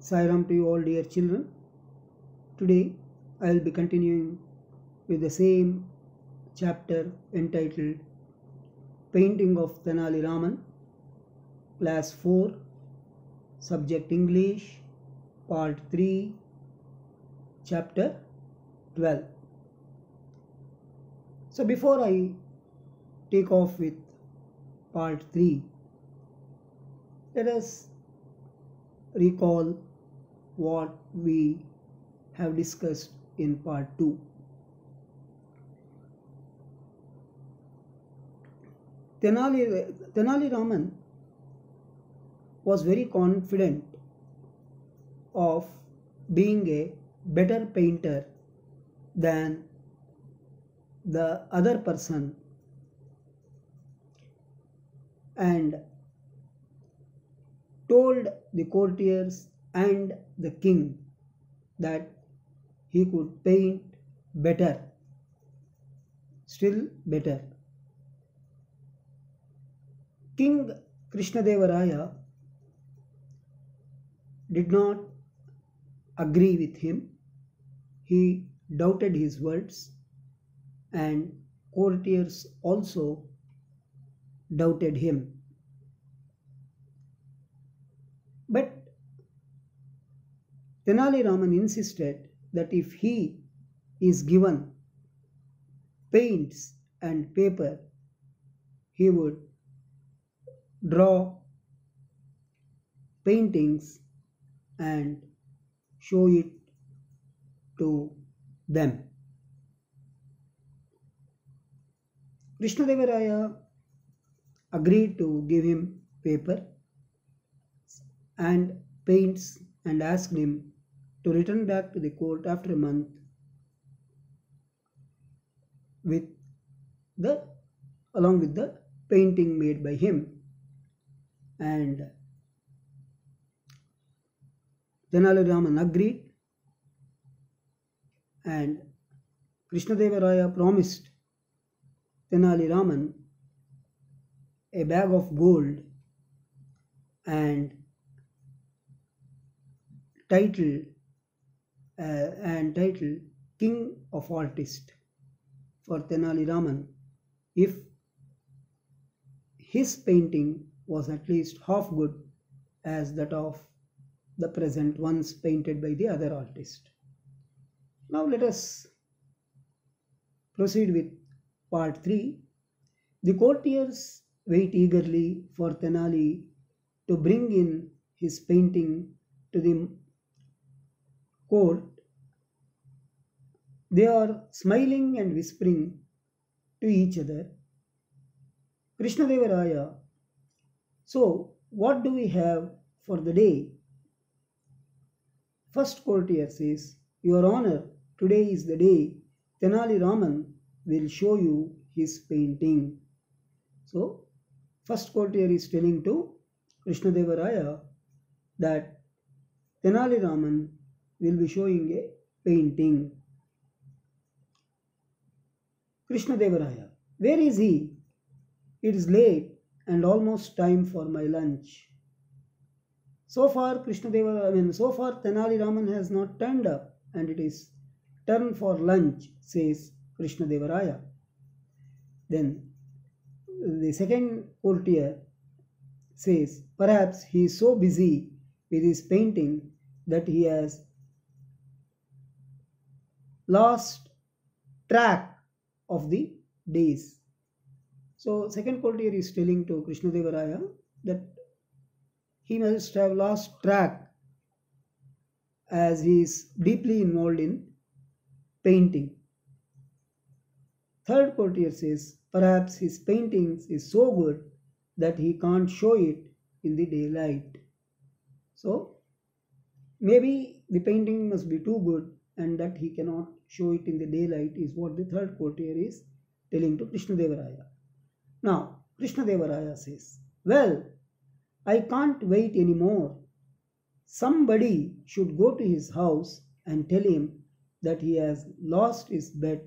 Sairam to you all dear children. Today I will be continuing with the same chapter entitled Painting of Tenali Raman, Class 4, Subject English, Part 3, Chapter 12. So before I take off with Part 3, let us recall what we have discussed in part 2. Tenali, Raman was very confident of being a better painter than the other person and told the courtiers and the king that he could paint better, still better. King Krishnadevaraya did not agree with him. He doubted his words, and courtiers also doubted him. But Tenali Raman insisted that if he is given paints and paper, he would draw paintings and show it to them. Krishnadevaraya agreed to give him paper and paints and asked him to return back to the court after a month with the along with the painting made by him. And Tenali Raman agreed. And Krishnadevaraya promised Tenali Raman a bag of gold and title Uh, and title King of Artists for Tenali Raman if his painting was at least half good as that of the present ones painted by the other artist. Now let us proceed with part 3. The courtiers wait eagerly for Tenali to bring in his painting to the court. They are smiling and whispering to each other. Krishnadevaraya, so what do we have for the day? First courtier says, Your Honor, today is the day Tenali Raman will show you his painting. So, first courtier is telling to Krishnadevaraya that Tenali Raman will be showing a painting. Krishnadevaraya, where is he? It is late and almost time for my lunch. So far, Krishnadeva, I mean, so far Tenali Raman has not turned up, and it is turn for lunch, says Krishnadevaraya. Then the second courtier says, perhaps he is so busy with his painting that he has lost track of the days. So second courtier is telling to Krishna Krishnadevaraya that he must have lost track as he is deeply involved in painting. Third courtier says perhaps his paintings is so good that he can't show it in the daylight. So maybe the painting must be too good and that he cannot show it in the daylight is what the third courtier is telling to Krishna Krishnadevaraya. Now Krishna Krishnadevaraya says, Well, I can't wait anymore. Somebody should go to his house and tell him that he has lost his bet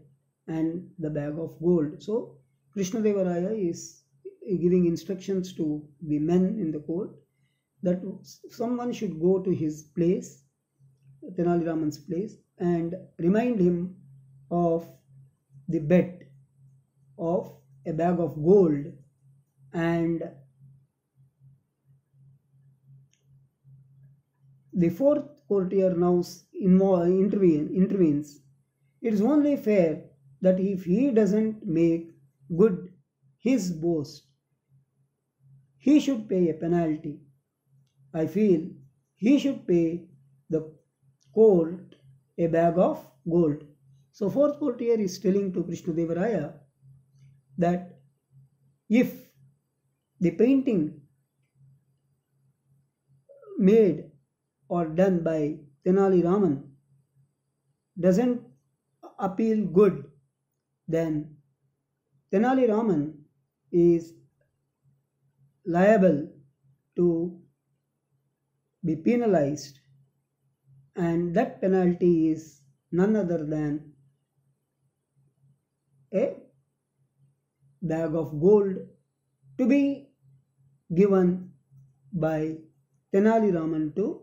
and the bag of gold. So Krishna Krishnadevaraya is giving instructions to the men in the court that someone should go to his place, Tenali Raman's place, and remind him of the bet of a bag of gold and the fourth courtier now intervene, intervenes. It is only fair that if he doesn't make good his boast, he should pay a penalty. I feel he should pay the court a bag of gold. So fourth courtier is telling to Krishna Devaraya that if the painting made or done by Tenali Raman doesn't appeal good, then Tenali Raman is liable to be penalized and that penalty is none other than a bag of gold to be given by Tenali Raman to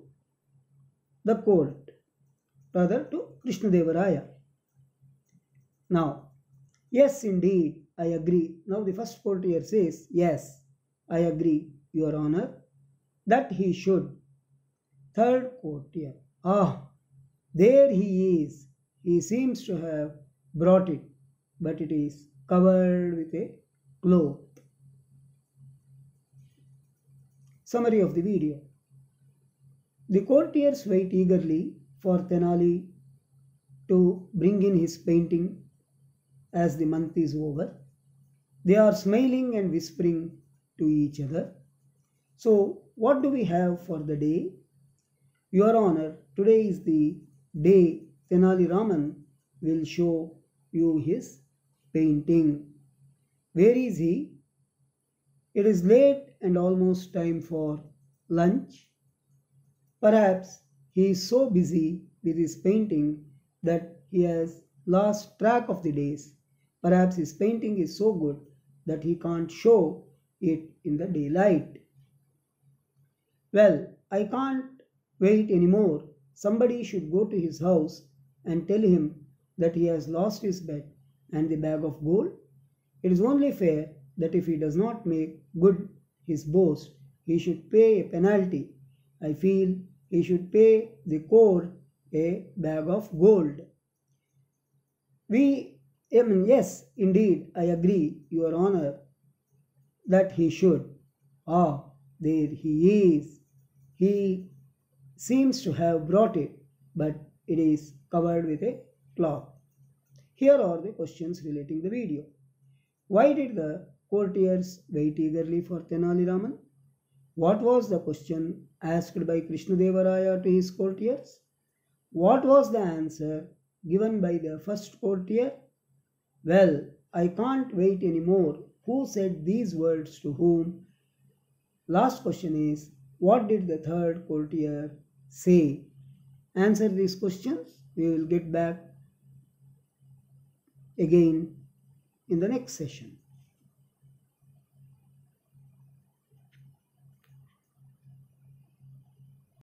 the court, rather to Krishna Devaraya. Now, yes, indeed, I agree. Now, the first courtier says, Yes, I agree, Your Honor, that he should. Third courtier, Ah, there he is. He seems to have brought it, but it is covered with a cloth. Summary of the video. The courtiers wait eagerly for Tenali to bring in his painting as the month is over. They are smiling and whispering to each other. So, what do we have for the day? Your Honor, today is the day Tenali Raman will show you his painting. Where is he? It is late and almost time for lunch. Perhaps he is so busy with his painting that he has lost track of the days. Perhaps his painting is so good that he can't show it in the daylight. Well, I can't wait anymore. Somebody should go to his house and tell him that he has lost his bet and the bag of gold. It is only fair that if he does not make good his boast, he should pay a penalty. I feel he should pay the court a bag of gold. We, I mean, yes, indeed, I agree, Your Honor, that he should. Ah, there he is. He seems to have brought it, but it is covered with a cloth. Here are the questions relating the video. Why did the courtiers wait eagerly for Tenali Raman? What was the question asked by Krishna Devaraya to his courtiers? What was the answer given by the first courtier? Well, I can't wait anymore. Who said these words to whom? Last question is, what did the third courtier say? Answer these questions. We will get back again in the next session.